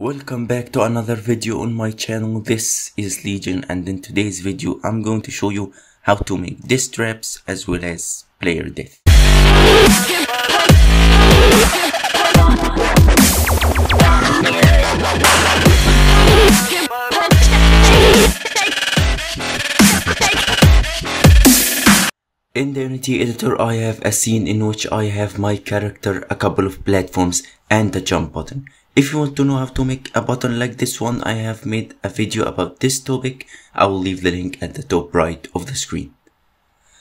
Welcome back to another video on my channel. This is Legion and in today's video I'm going to show you how to make death traps as well as player death. In the Unity editor I have a scene in which I have my character, a couple of platforms and a jump button. If you want to know how to make a button like this one, I have made a video about this topic. I will leave the link at the top right of the screen.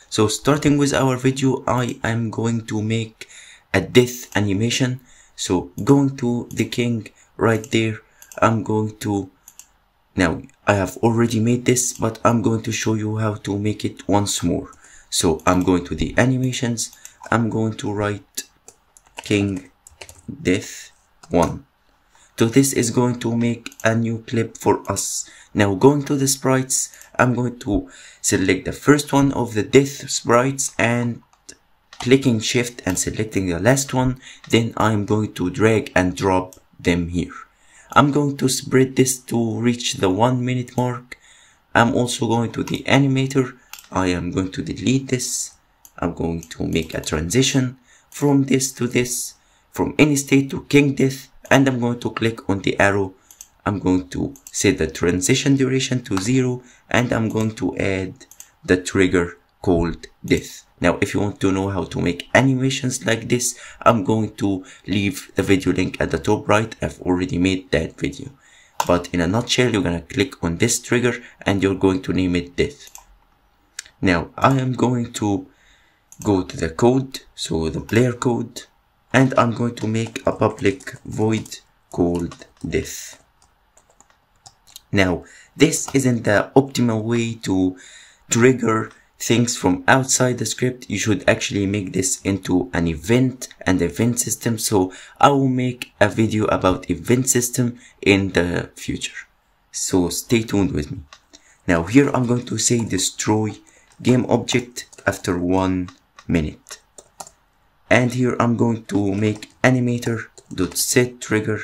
So starting with our video, I am going to make a death animation. So going to the king right there, I'm going to, now I have already made this, but I'm going to show you how to make it once more. So I'm going to the animations, I'm going to write king death 1 so this is going to make a new clip for us. Now going to the sprites i'm going to select the first one of the death sprites and clicking shift and selecting the last one. Then i'm going to drag and drop them here. I'm going to spread this to reach the one minute mark. I'm also going to the animator. I am going to delete this. I'm going to make a transition from this to this from any state to king death and I'm going to click on the arrow. I'm going to set the transition duration to zero and I'm going to add the trigger called death. Now if you want to know how to make animations like this I'm going to leave the video link at the top right. I've already made that video. But in a nutshell you're gonna click on this trigger and you're going to name it death. Now I am going to go to the code. So the player code and I'm going to make a public void called death. Now, this isn't the optimal way to trigger things from outside the script. You should actually make this into an event and event system. So I will make a video about event system in the future. So stay tuned with me. Now here I'm going to say destroy game object after one minute and here I'm going to make animator dot set trigger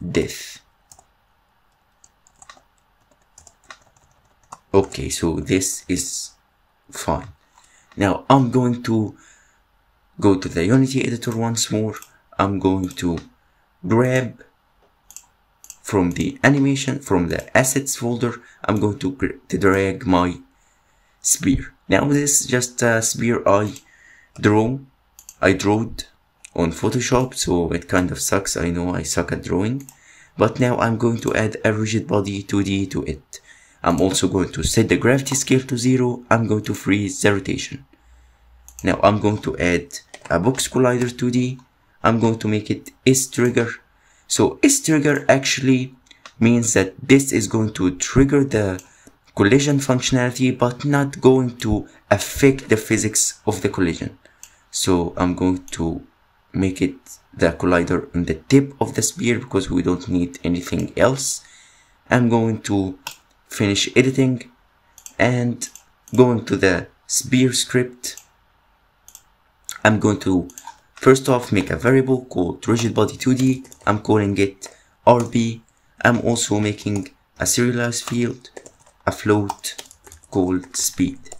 death. Okay so this is fine. Now I'm going to go to the unity editor once more. I'm going to grab from the animation from the assets folder I'm going to, to drag my spear. Now this is just a spear I draw I drawed on Photoshop so it kind of sucks. I know I suck at drawing. But now I'm going to add a rigid body 2D to it. I'm also going to set the gravity scale to 0 I'm going to freeze the rotation. Now I'm going to add a box collider 2D I'm going to make it Is Trigger. So Is Trigger actually means that this is going to trigger the collision functionality but not going to affect the physics of the collision so I'm going to make it the collider on the tip of the spear because we don't need anything else. I'm going to finish editing and going to the spear script. I'm going to first off make a variable called rigidbody2d I'm calling it RB I'm also making a serialized field a float called speed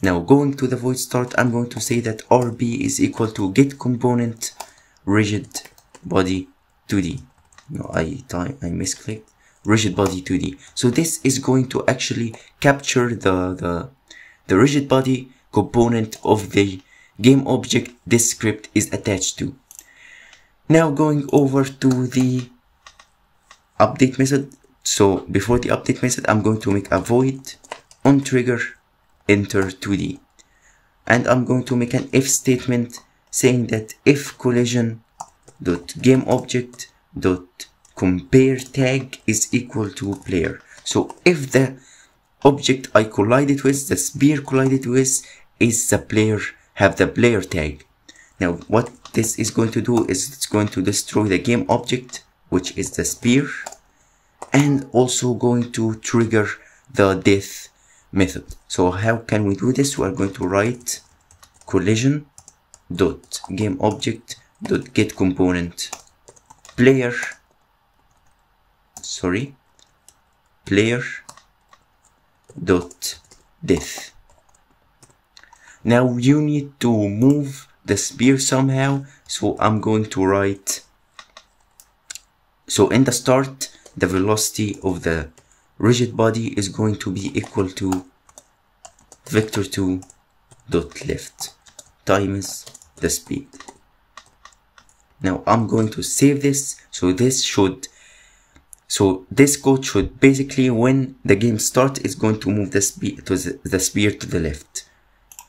now going to the void start, I'm going to say that RB is equal to get component rigid body 2D. No, I, I misclicked rigid body 2D. So this is going to actually capture the, the, the rigid body component of the game object this script is attached to. Now going over to the update method. So before the update method, I'm going to make a void on trigger enter 2D. And I'm going to make an if statement saying that if collision dot game object dot compare tag is equal to player. So if the object I collided with, the spear collided with, is the player, have the player tag. Now what this is going to do is it's going to destroy the game object, which is the spear, and also going to trigger the death method. So how can we do this? We are going to write collision dot game object dot get component player sorry player dot death now you need to move the spear somehow so I'm going to write so in the start the velocity of the rigid body is going to be equal to vector 2 dot left times the speed. Now I'm going to save this. So this should so this code should basically when the game starts is going to move the speed to the, the spear to the left.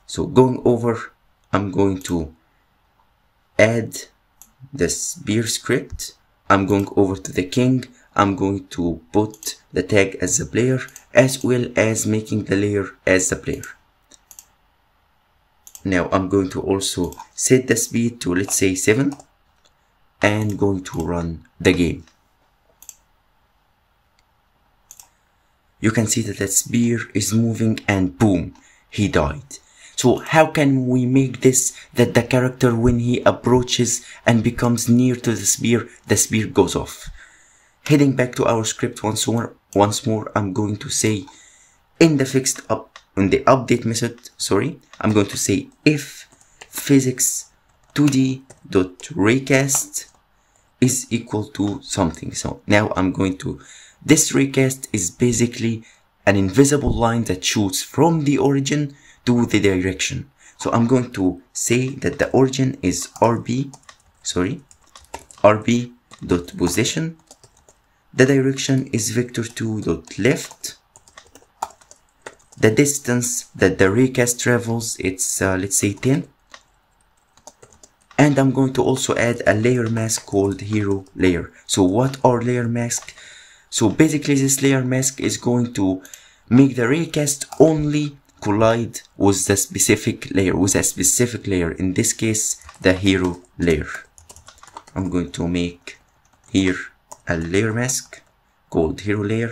So going over I'm going to add the spear script. I'm going over to the king I'm going to put the tag as the player as well as making the layer as the player. Now I'm going to also set the speed to let's say 7 and going to run the game. You can see that the spear is moving and boom he died. So how can we make this that the character when he approaches and becomes near to the spear the spear goes off heading back to our script once more once more i'm going to say in the fixed up in the update method sorry i'm going to say if physics 2d dot raycast is equal to something. So now i'm going to this raycast is basically an invisible line that shoots from the origin to the direction. So i'm going to say that the origin is rb sorry rb dot position the direction is vector 2 dot left. The distance that the raycast travels it's uh, let's say 10 and I'm going to also add a layer mask called hero layer. So what are layer mask? So basically this layer mask is going to make the raycast only collide with the specific layer with a specific layer. In this case the hero layer. I'm going to make here a layer mask called hero layer.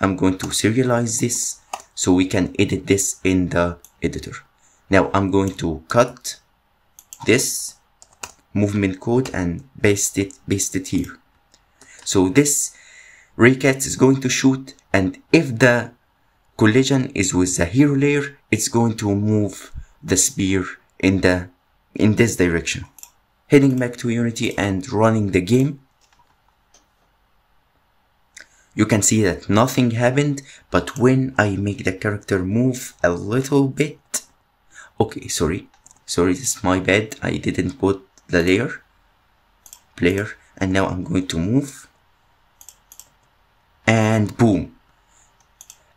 I'm going to serialize this so we can edit this in the editor. Now I'm going to cut this movement code and paste it paste it here. So this raycast is going to shoot and if the collision is with the hero layer it's going to move the spear in the in this direction. Heading back to unity and running the game you can see that nothing happened but when I make the character move a little bit okay sorry sorry this is my bad I didn't put the layer player and now I'm going to move and boom.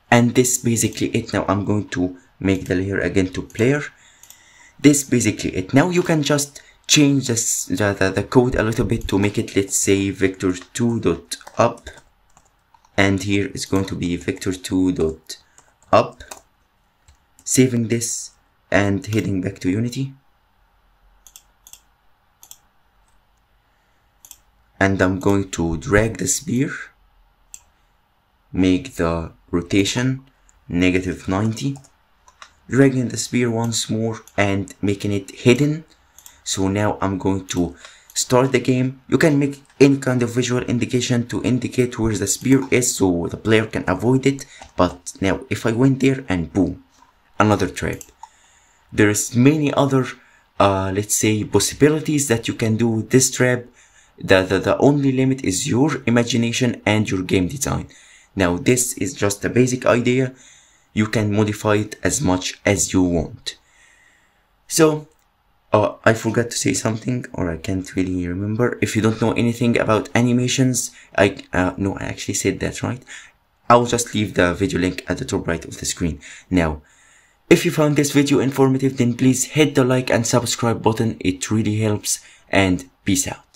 And this basically it now I'm going to make the layer again to player. This basically it. Now you can just change this the, the, the code a little bit to make it let's say vector 2 dot up and here it's going to be vector 2 dot up saving this and heading back to unity. And I'm going to drag the spear make the rotation negative 90 dragging the spear once more and making it hidden. So now I'm going to start the game you can make any kind of visual indication to indicate where the spear is so the player can avoid it but now if I went there and boom another trap there's many other uh, let's say possibilities that you can do with this trap the, the, the only limit is your imagination and your game design now this is just a basic idea. You can modify it as much as you want. So uh, I forgot to say something or I can't really remember. If you don't know anything about animations, I, uh, no, I actually said that, right? I'll just leave the video link at the top right of the screen. Now, if you found this video informative, then please hit the like and subscribe button. It really helps and peace out.